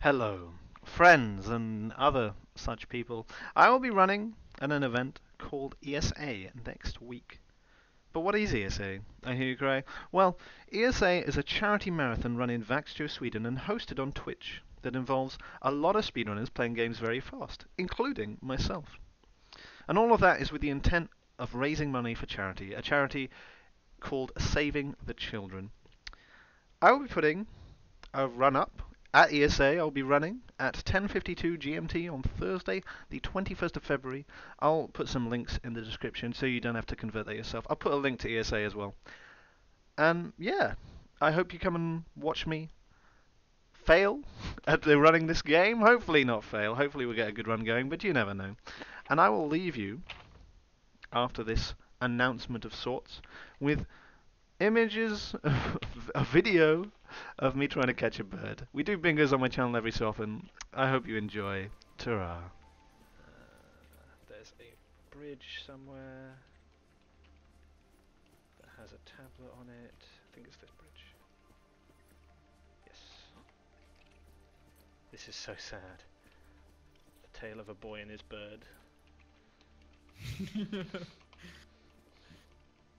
Hello, friends and other such people. I will be running at an event called ESA next week. But what is ESA? I hear you cry. Well, ESA is a charity marathon run in Vaxjo, Sweden and hosted on Twitch that involves a lot of speedrunners playing games very fast, including myself. And all of that is with the intent of raising money for charity, a charity called Saving the Children. I will be putting a run up at ESA. I'll be running at 10:52 GMT on Thursday, the 21st of February. I'll put some links in the description so you don't have to convert that yourself. I'll put a link to ESA as well. And yeah, I hope you come and watch me fail at the running this game. Hopefully not fail. Hopefully we'll get a good run going, but you never know. And I will leave you after this announcement of sorts with images, a video of me trying to catch a bird. We do bingos on my channel every so often. I hope you enjoy. ta Uh, there's a bridge somewhere that has a tablet on it. I think it's this bridge. Yes. This is so sad. The tale of a boy and his bird.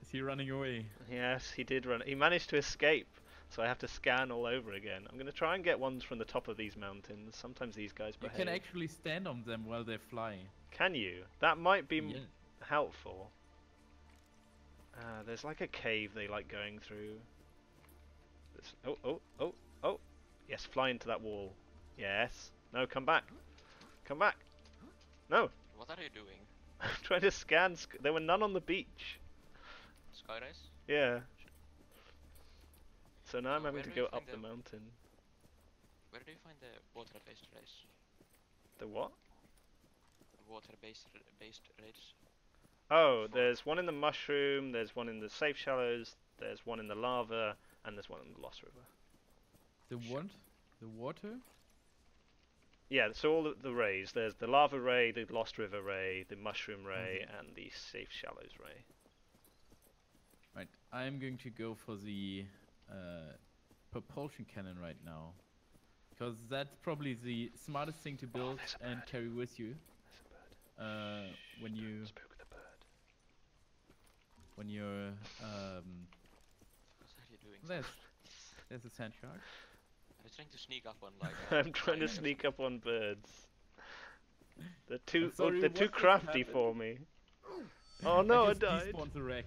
Is he running away? Yes, he did run. He managed to escape, so I have to scan all over again. I'm going to try and get ones from the top of these mountains. Sometimes these guys behave. You can actually stand on them while they're flying. Can you? That might be m- Yeah. helpful. Uh, there's like a cave they like going through. There's, oh, oh, oh, oh. Yes, fly into that wall. Yes. No, come back. Come back. No. What are you doing? I'm trying to scan. Sc- there were none on the beach. Skyrays? Yeah. So now I'm having to go up find the mountain. Where do you find the water-based race? The what? Water-based r- based race? Oh, there's one in the mushroom, there's one in the safe shallows, there's one in the lava, and there's one in the Lost River. The what? The water? Yeah, so all the, the rays. There's the lava ray, the Lost River ray, the mushroom ray, and the safe shallows ray. Right. I'm going to go for the uh, propulsion cannon right now. Because that's probably the smartest thing to build there's a and carry with you There's a bird. uh, when you Spook the bird. when you're um, What are you doing? there's there's a sand shark. I was trying to sneak up on like. uh, I'm trying to sneak up on birds. They're too, I'm sorry, oh, they're too crafty happened? for me. Oh no, I, just died. despawned the wreck.